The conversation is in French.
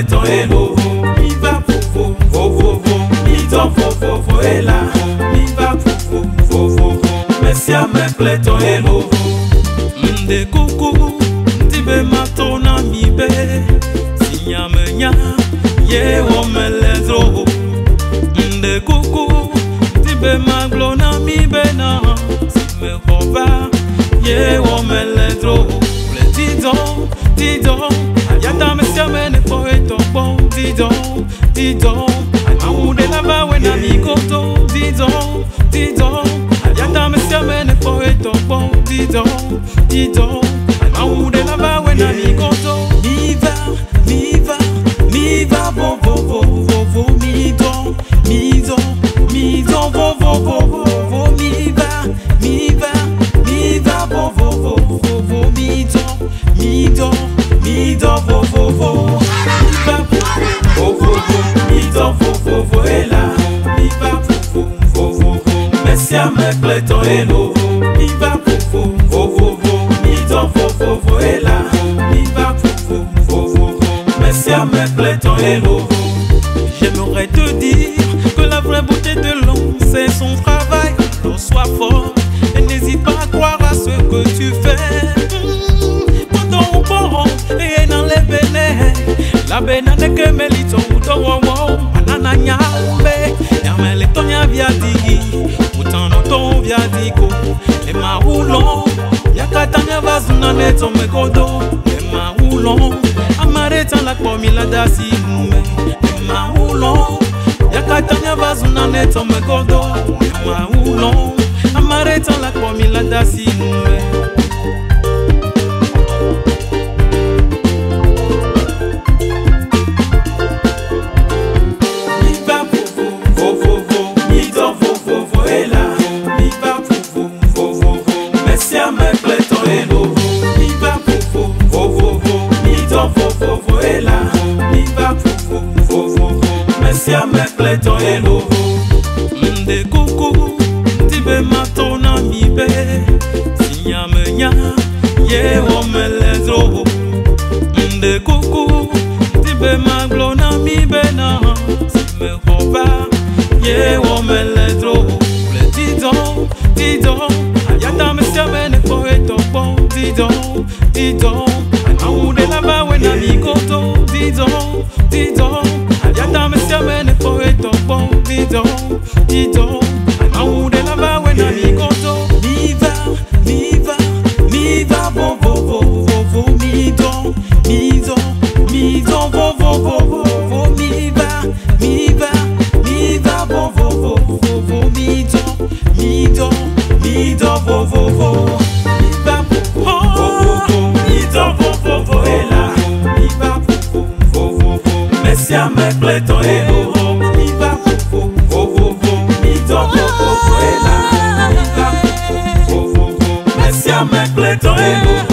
ton hello Mi va fofo, fofo, Mi ton fofo, fo ela Mi va fofo, fofo, Messi a me ple ton hello Mde kuku, tibe matona mi be Sinya me nya, ye wo me lezo Mde kuku, tibe maglona mi be na. Si me hova, ye wo me lezo tidon, tidon Yata dizo dizo amunela vawe na mikoto dizo dizo yatamesiamene poetopo dizo dizo ton hello Mi vo vo Mi Mi va vo vo vo Messi a me ple ton J'aimerais te dire que la vraie beauté de l'homme c'est son travail. Sois fort et n'hésite pas à croire à ce que tu fais. Quand on et dans les La benane que melito uto wo wo Anana nyambe Yamele tonya viadigi ya diko le maulo yakatanga bazunga netso mekodo. Le maulo amaretsa la komila dasi mume le maulo yakatanga bazunga netso mekodo. Le maulo amaretsa la komila dasi mume hello. Mde kuku, tibe matona mi be. Sinya me nya, ye wo me lezo. Mde kuku, tibe maglona mi be na. Si Didon, maude la ba we na mi koto. Didon, didon, ayata me siame ne po e topo. Didon, didon, maude la ba we na mi koto. Mi va, mi va, mi va, vo vo vo vo vo, mi do, mi Messi a me ple ton hello,